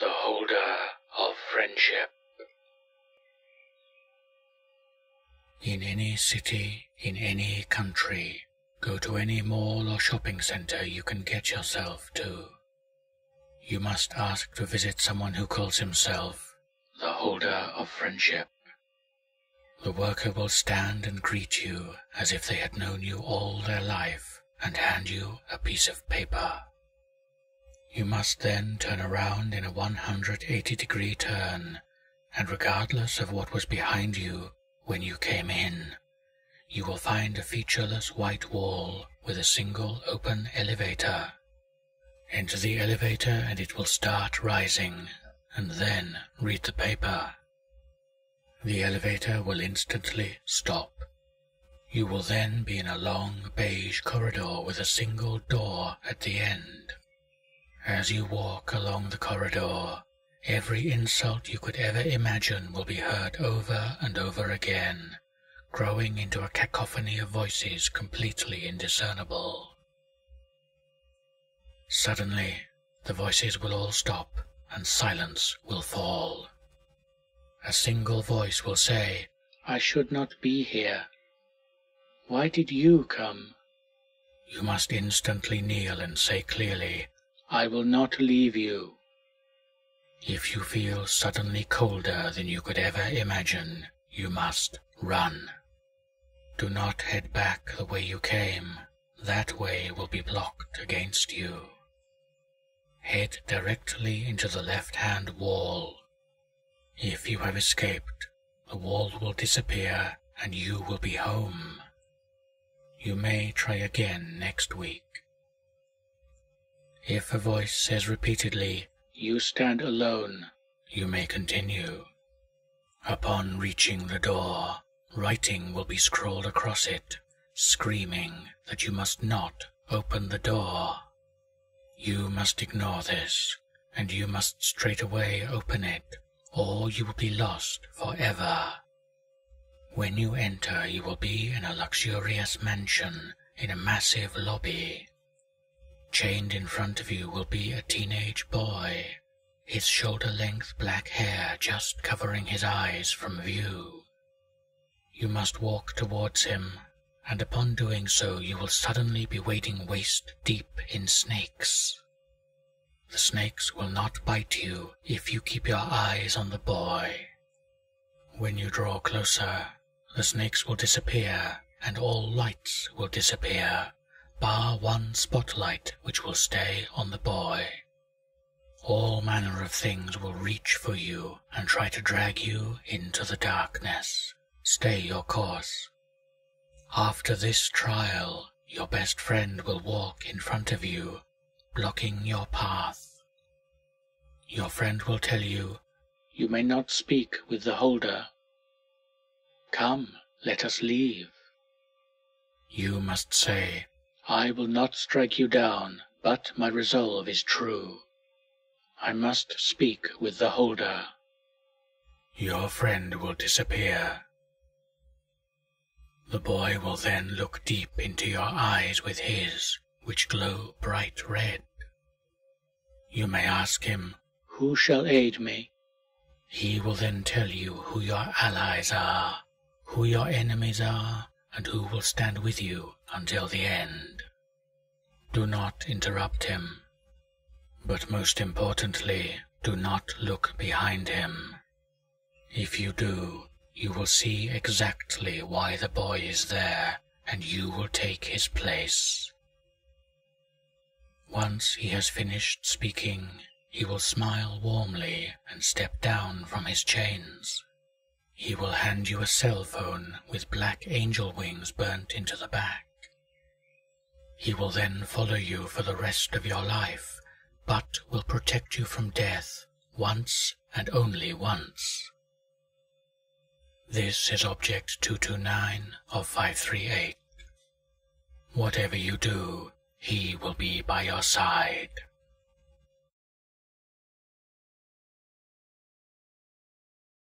the holder of friendship. In any city, in any country, go to any mall or shopping center you can get yourself to. You must ask to visit someone who calls himself the holder of friendship. The worker will stand and greet you as if they had known you all their life and hand you a piece of paper. You must then turn around in a 180 degree turn, and regardless of what was behind you when you came in, you will find a featureless white wall with a single open elevator. Enter the elevator and it will start rising, and then read the paper. The elevator will instantly stop. You will then be in a long beige corridor with a single door at the end. As you walk along the corridor, every insult you could ever imagine will be heard over and over again, growing into a cacophony of voices completely indiscernible. Suddenly, the voices will all stop and silence will fall. A single voice will say, I should not be here. Why did you come? You must instantly kneel and say clearly, I will not leave you. If you feel suddenly colder than you could ever imagine, you must run. Do not head back the way you came. That way will be blocked against you. Head directly into the left-hand wall. If you have escaped, the wall will disappear and you will be home. You may try again next week. If a voice says repeatedly, You stand alone, you may continue. Upon reaching the door, writing will be scrawled across it, screaming that you must not open the door. You must ignore this, and you must straightway open it, or you will be lost forever. When you enter, you will be in a luxurious mansion in a massive lobby. Chained in front of you will be a teenage boy, his shoulder-length black hair just covering his eyes from view. You must walk towards him, and upon doing so you will suddenly be wading waist deep in snakes. The snakes will not bite you if you keep your eyes on the boy. When you draw closer, the snakes will disappear and all lights will disappear bar one spotlight which will stay on the boy. All manner of things will reach for you and try to drag you into the darkness. Stay your course. After this trial, your best friend will walk in front of you, blocking your path. Your friend will tell you, You may not speak with the holder. Come, let us leave. You must say, I will not strike you down, but my resolve is true. I must speak with the holder. Your friend will disappear. The boy will then look deep into your eyes with his, which glow bright red. You may ask him, Who shall aid me? He will then tell you who your allies are, who your enemies are, and who will stand with you until the end. Do not interrupt him, but most importantly, do not look behind him. If you do, you will see exactly why the boy is there, and you will take his place. Once he has finished speaking, he will smile warmly and step down from his chains. He will hand you a cell phone with black angel wings burnt into the back. He will then follow you for the rest of your life, but will protect you from death once and only once. This is Object 229 of 538. Whatever you do, he will be by your side.